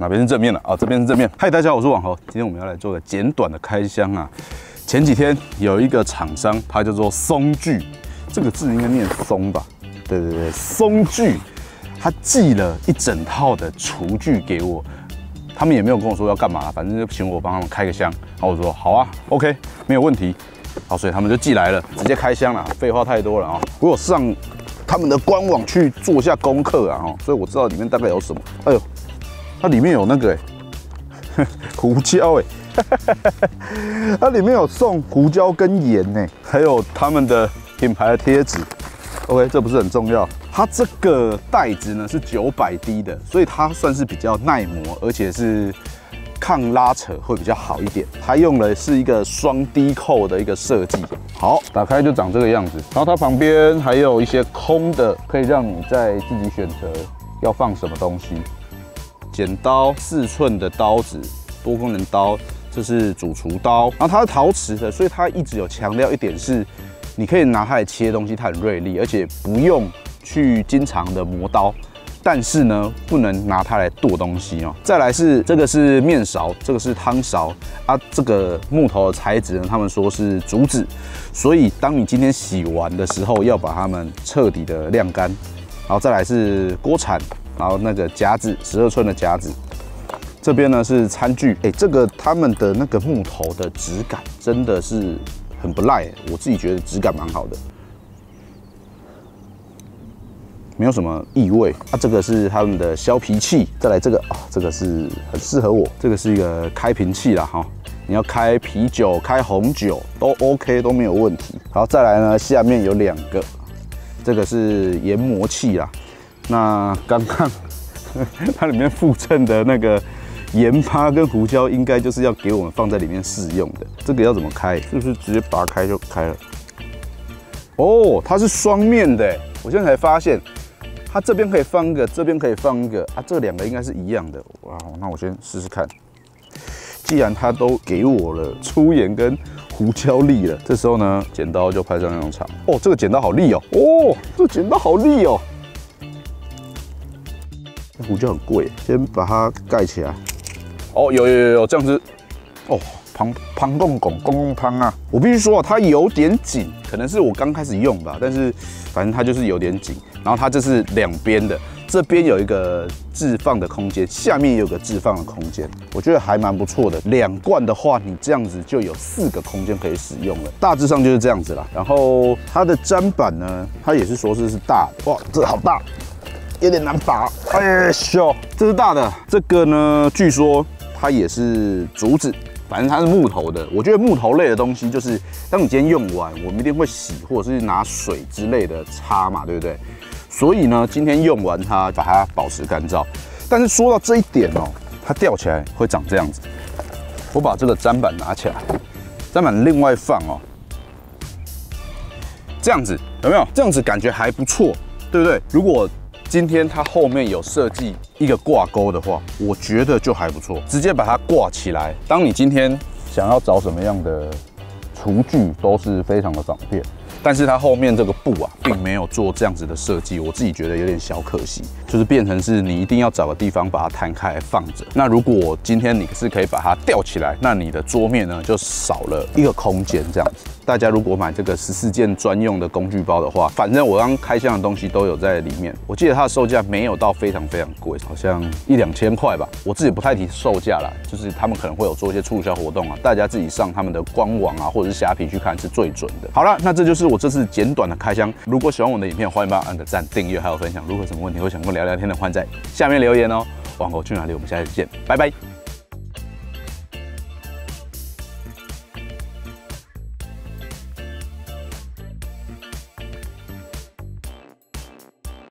哪边是正面的啊？这边是正面。嗨，大家好，我是网猴，今天我们要来做个简短的开箱啊。前几天有一个厂商，它叫做松具，这个字应该念松吧？对对对，松具，他寄了一整套的厨具给我，他们也没有跟我说要干嘛，反正就请我帮他们开个箱。然后我说好啊，OK，没有问题。好，所以他们就寄来了，直接开箱了。废话太多了啊，我有上。他们的官网去做一下功课啊，所以我知道里面大概有什么。哎呦，它里面有那个哎，胡椒哎，它里面有送胡椒跟盐呢，还有他们的品牌的贴纸。OK，这不是很重要。它这个袋子呢是九百 D 的，所以它算是比较耐磨，而且是。抗拉扯会比较好一点，它用的是一个双 D 扣的一个设计。好，打开就长这个样子。然后它旁边还有一些空的，可以让你在自己选择要放什么东西。剪刀，四寸的刀子，多功能刀，这是主厨刀。然后它是陶瓷的，所以它一直有强调一点是，你可以拿它来切东西，它很锐利，而且不用去经常的磨刀。但是呢，不能拿它来剁东西哦。再来是这个是面勺，这个是汤勺啊。这个木头的材质呢，他们说是竹子，所以当你今天洗完的时候，要把它们彻底的晾干。然后再来是锅铲，然后那个夹子，十二寸的夹子。这边呢是餐具，哎，这个他们的那个木头的质感真的是很不赖，我自己觉得质感蛮好的。没有什么异味啊，这个是他们的削皮器，再来这个啊，这个是很适合我，这个是一个开瓶器啦哈，你要开啤酒、开红酒都 OK 都没有问题。好，再来呢，下面有两个，这个是研磨器啦，那刚刚它里面附赠的那个盐巴跟胡椒，应该就是要给我们放在里面试用的。这个要怎么开？是不是直接拔开就开了？哦，它是双面的，我现在才发现。它这边可以放一个，这边可以放一个啊，这两个应该是一样的哇。那我先试试看。既然它都给我了粗盐跟胡椒粒了，这时候呢，剪刀就派上用场。哦，这个剪刀好利哦，哦，这剪刀好利哦。胡椒很贵，先把它盖起来。哦，有有有有这样子。哦，胖胖公公公公胖啊！我必须说啊，它有点紧，可能是我刚开始用吧，但是反正它就是有点紧。然后它这是两边的，这边有一个置放的空间，下面也有个置放的空间，我觉得还蛮不错的。两罐的话，你这样子就有四个空间可以使用了，大致上就是这样子啦。然后它的砧板呢，它也是说是是大的，哇，这好大，有点难拔。哎呦，这是大的，这个呢，据说它也是竹子。反正它是木头的，我觉得木头类的东西，就是当你今天用完，我们一定会洗，或者是拿水之类的擦嘛，对不对？所以呢，今天用完它，把它保持干燥。但是说到这一点哦，它吊起来会长这样子。我把这个砧板拿起来，砧板另外放哦，这样子有没有？这样子感觉还不错，对不对？如果今天它后面有设计一个挂钩的话，我觉得就还不错，直接把它挂起来。当你今天想要找什么样的厨具，都是非常的方便。但是它后面这个布啊，并没有做这样子的设计，我自己觉得有点小可惜，就是变成是你一定要找个地方把它摊开放着。那如果今天你是可以把它吊起来，那你的桌面呢就少了一个空间这样子。大家如果买这个十四件专用的工具包的话，反正我刚开箱的东西都有在里面。我记得它的售价没有到非常非常贵，好像一两千块吧。我自己不太提售价啦，就是他们可能会有做一些促销活动啊，大家自己上他们的官网啊或者是虾皮去看是最准的。好了，那这就是我这次简短的开箱。如果喜欢我的影片，欢迎帮我按个赞、订阅还有分享。如果有什么问题或想跟我聊聊天的，欢迎在下面留言哦。网购去哪里？我们下次见，拜拜。